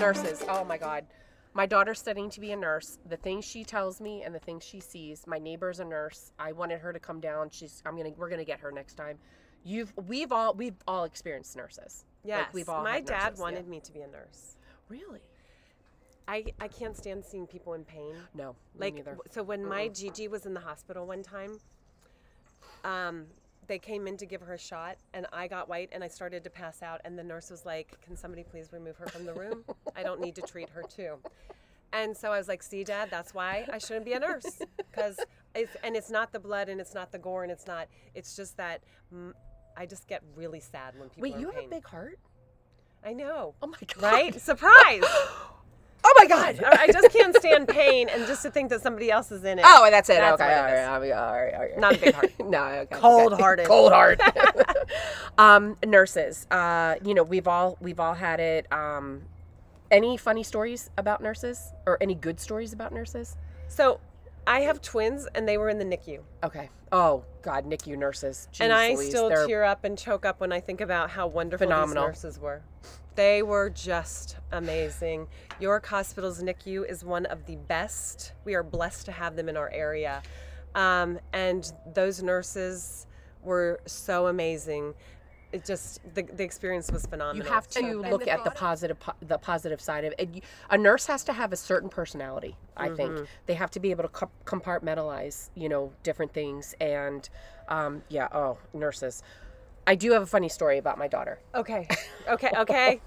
nurses. Oh my God. My daughter's studying to be a nurse. The things she tells me and the things she sees. My neighbor's a nurse. I wanted her to come down. She's. I'm gonna. We're gonna get her next time. You've. We've all. We've all experienced nurses. Yes. Like, we've all. my dad nurses, yeah. wanted me to be a nurse. Really? I, I can't stand seeing people in pain. No. Like neither. so when my Gigi was in the hospital one time, um, they came in to give her a shot and I got white and I started to pass out and the nurse was like, "Can somebody please remove her from the room? I don't need to treat her too." And so I was like, "See, Dad, that's why I shouldn't be a nurse because it's and it's not the blood and it's not the gore and it's not. It's just that." Mm, I just get really sad when people Wait, you have a big heart? I know. Oh my God. Right? Surprise! Oh my God. I just can't stand pain, and just to think that somebody else is in it. Oh, and that's it. That's okay. All right. is. I'll be- all right. All right. Not a big heart. no. Okay. Cold-hearted. Cold heart. um, nurses. Uh, you know, we've all we've all had it. Um, any funny stories about nurses, or any good stories about nurses? So, I have twins, and they were in the NICU, Okay. Oh God, NICU nurses. Jeez and I Louise, still they're- tear up and choke up when I think about how wonderful Phenomenal. these nurses were. They were just amazing. York Hospital's NICU is one of the best. We are blessed to have them in our area, um, and those nurses were so amazing. It just the, the experience was phenomenal. You have to look at the positive, po- the positive side of it. You- A nurse has to have a certain personality. I Mm-hmm. think they have to be able to co- compartmentalize, you know, different things. And um, yeah, oh, nurses. I do have a funny story about my daughter. Okay, okay, okay.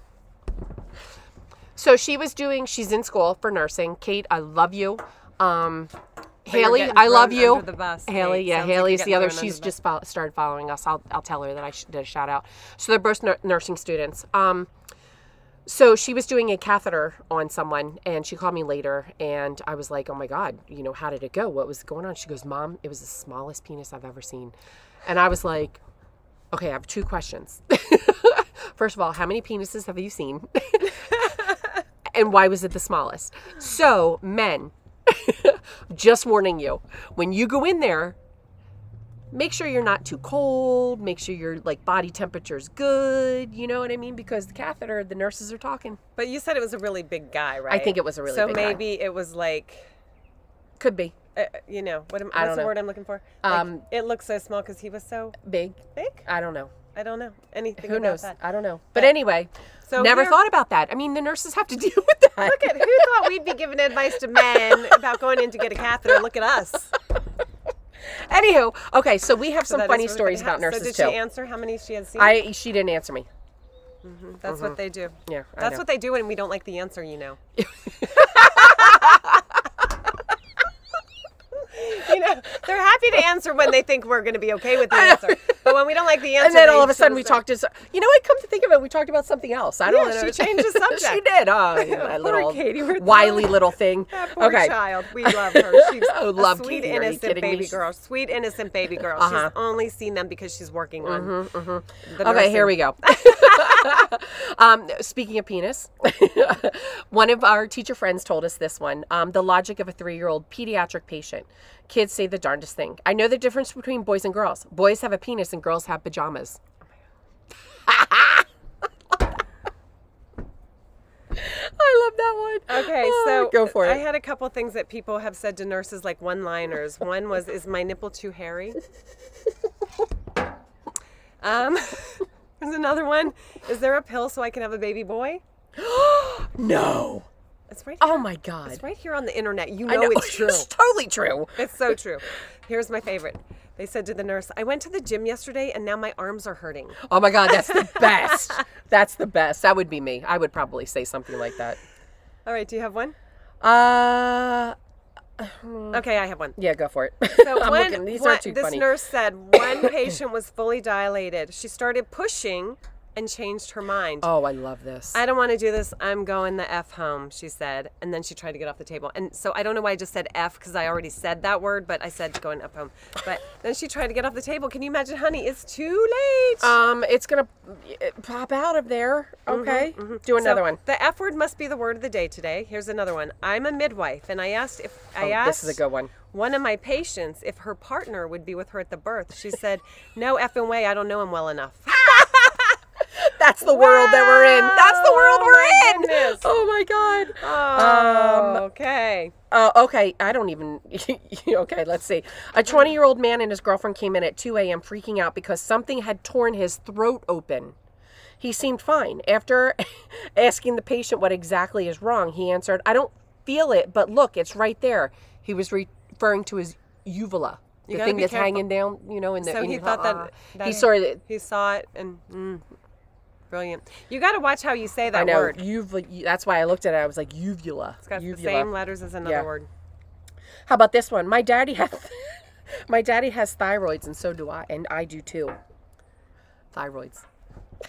So she was doing. She's in school for nursing. Kate, I love you. Um, Haley, I love you. under the bus, Haley, yeah, Sounds like Haley's you're the other. She's the just fol- started following us. I'll I'll tell her that I sh- did a shout out. So they're both nur- nursing students. Um, so she was doing a catheter on someone, and she called me later, and I was like, "Oh my god, you know, how did it go? What was going on?" She goes, "Mom, it was the smallest penis I've ever seen," and I was like, "Okay, I have two questions. First of all, how many penises have you seen?" and why was it the smallest? So, men, just warning you, when you go in there, make sure you're not too cold, make sure your like body temperature is good, you know what I mean? Because the catheter, the nurses are talking. But you said it was a really big guy, right? I think it was a really so big guy. maybe it was like, Could be uh, you know, what am, I what's don't the know. word I'm looking for? Like, Um, it looks so small because he was so big. big. I don't know. I don't know anything. Who about knows? That. I don't know. But anyway, So never thought about that. I mean, the nurses have to deal with that. Look at who thought we'd be giving advice to men about going in to get a catheter. Look at us. Anywho, okay, so we have So some funny stories about nurses so did too. she answer how many she had seen? I she didn't answer me. Mm-hmm, that's what mm-hmm. they do. Yeah, That's what they do when we don't like the answer. You know. you know, they're happy to answer when they think we're going to be okay with the answer. But when we don't like the answer, And then all of a sudden we us talked to, you know what? Come to think of it, we talked about something else. I don't Yeah, know. she changed the subject. she did. Oh, you know, little Katie, wily little thing. That poor okay. child. We love her. She's Oh, a love sweet, Katie. Innocent kidding me? baby girl. Sweet, innocent baby girl. Uh-huh. Mm-hmm, She's only seen them because she's working on. the Okay, here we go. um, speaking of penis, one of our teacher friends told us this one um, the logic of a three year old pediatric patient. Kids say the darndest thing. I know the difference between boys and girls. Boys have a penis and girls have pajamas. I love that one. Okay, Oh, so go for it. I had a couple things that people have said to nurses, like one-liners. One was, "Is my nipple too hairy?" Um, there's another one. Is there a pill so I can have a baby boy? no. It's right. Here. Oh my God. It's right here on the internet. You I know, it's true. it's totally true. It's so true. Here's my favorite. They said to the nurse, "I went to the gym yesterday and now my arms are hurting." Oh my God, that's the best. that's the best. That would be me. I would probably say something like that. All right, do you have one? Uh, Okay, I have one. yeah, go for it. So I'm one, looking. These one- are too this funny. nurse said one patient was fully dilated. She started pushing and changed her mind. oh, I love this. I don't want to do this. I'm going the F home, she said. And then she tried to get off the table. And so I don't know why I just said F because I already said that word, but I said going up home. But then she tried to get off the table. Can you imagine, honey? It's too late. um, it's gonna uh, pop out of there. Okay, do another So one. The F word must be the word of the day today. Here's another one. I'm a midwife, and I asked if I Oh, asked this is a good one. one of my patients if her partner would be with her at the birth. She said, "No effing way. I don't know him well enough." That That's the world that we're in. That's the world Wow, we're in. goodness. Oh my god. Oh, Um, okay. Uh, okay, I don't even. okay, let's see. A 20 year old man and his girlfriend came in at 2 a.m. freaking out because something had torn his throat open. He seemed fine. After asking the patient what exactly is wrong, he answered, I don't feel it, but look, it's right there. He was referring to his uvula, You the thing that's careful. hanging down, you know, in the. So in he thought that, ah. that he saw it. He saw it and mm, brilliant. You got to watch how you say that I know. word. Uvula, that's why I looked at it. I was like, uvula. It's got the same letters as another Yeah. word. How about this one? My daddy has my daddy has thyroids and so do I and I do too. Thyroids.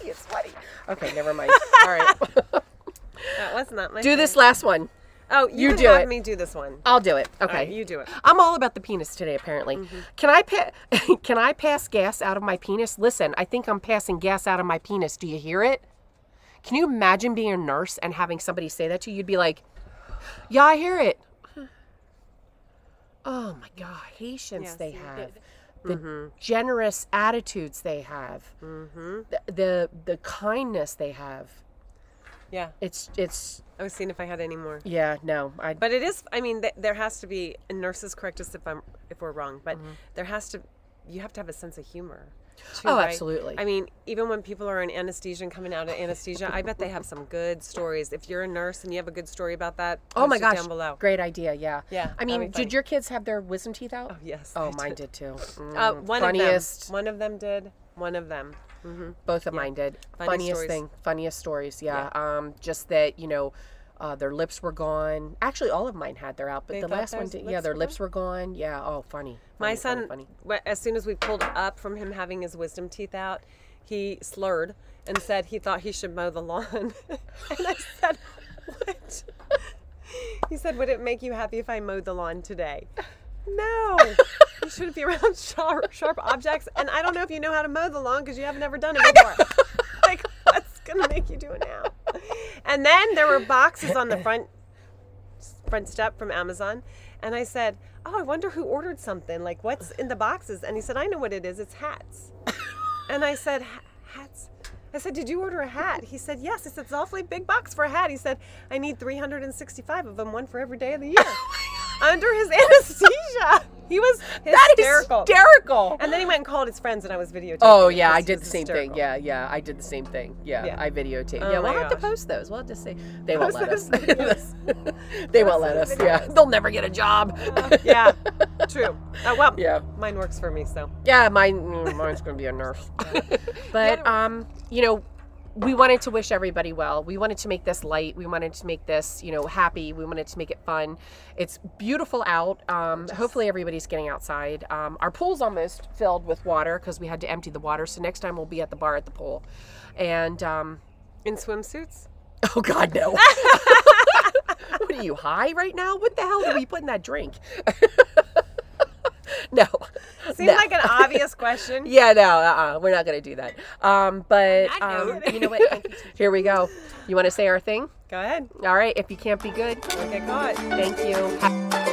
it's funny. Okay, never mind. All right. That was not my do this last one. Oh, you, you do have it. me do this one. I'll do it. Okay. right, you do it. I'm all about the penis today apparently. Mm-hmm. Can I pa- can I pass gas out of my penis? Listen, I think I'm passing gas out of my penis. Do you hear it? Can you imagine being a nurse and having somebody say that to you? You'd be like, "Yeah, I hear it." Oh my God, patience Yes, they have, the generous attitudes they have, the, the the kindness they have. Yeah. It's it's I was seeing if I had any more. yeah no I But it is. I mean, th- there has to be. And nurses correct us if I'm if we're wrong. But Mm-hmm. there has to. You have to have a sense of humor. too, Oh, right? absolutely. I mean, even when people are in anesthesia and coming out of anesthesia, I bet they have some good stories. If you're a nurse and you have a good story about that, oh my gosh down below. great idea yeah Yeah, I mean did your kids have their wisdom teeth out? Oh yes. Oh, mine did too. Uh, Mm, one funniest. of them. One of them did. One of them. Both of mine did. Funny funniest stories. thing, funniest stories. Yeah. Um, just that you know, uh, their lips were gone. Actually, all of mine had their out, but They the last one did. Yeah, their were lips were gone. Yeah. Oh, funny. My Funny, son, Funny, wh- as soon as we pulled up from him having his wisdom teeth out, he slurred and said he thought he should mow the lawn. and I said, What? he said, Would it make you happy if I mowed the lawn today? No. You shouldn't be around sharp, sharp objects. And I don't know if you know how to mow the lawn because you haven't ever done it before. like, what's going to make you do it now? And then there were boxes on the front front step from Amazon. And I said, Oh, I wonder who ordered something. Like, what's in the boxes? And he said, I know what it is. It's hats. and I said, Hats? I said, Did you order a hat? He said, Yes. I said, It's an awfully big box for a hat. He said, I need 365 of them, one for every day of the year. Under his anesthesia. He was that is hysterical. hysterical. and then he went and called his friends, and I was videotaping. Oh yeah, I did the same hysterical. thing. Yeah, yeah, I did the same thing. Yeah, Yeah. I videotaped. Oh yeah, we'll my have to post those. We'll have to see. They won't let us. Post they won't let us. Yeah, they'll never get a job. yeah, true. Uh, well, Yeah. mine works for me, so. Yeah, mine mm, mine's gonna be a nurse. but um, you know, we wanted to wish everybody well. We wanted to make this light. We wanted to make this, you know, happy. We wanted to make it fun. It's beautiful out. Um, hopefully everybody's getting outside. Um, our pool's almost filled with water because we had to empty the water. So next time we'll be at the bar at the pool. And um, In swimsuits? oh God, no. what are you high right now? What the hell did we put in that drink? no. Seems No. like an obvious question. Yeah, no, uh-uh, we're not gonna do that. Um, but um, you know what? Here we go. You want to say our thing? Go ahead. All right. If you can't be good, Okay, go ahead. thank you.